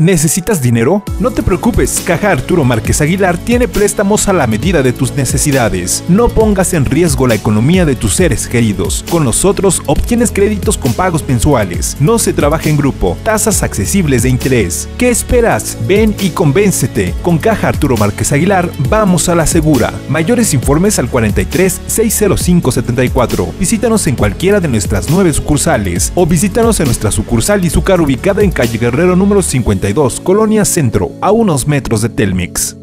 ¿Necesitas dinero? No te preocupes, Caja Arturo Márquez Aguilar tiene préstamos a la medida de tus necesidades. No pongas en riesgo la economía de tus seres queridos. Con nosotros obtienes créditos con pagos mensuales. No se trabaja en grupo. Tasas accesibles de interés. ¿Qué esperas? Ven y convéncete. Con Caja Arturo Márquez Aguilar vamos a la segura. Mayores informes al 43 605 74. Visítanos en cualquiera de nuestras nueve sucursales o visítanos en nuestra sucursal Izucar ubicada en calle Guerrero número 52, Colonia Centro, a unos metros de Telmex.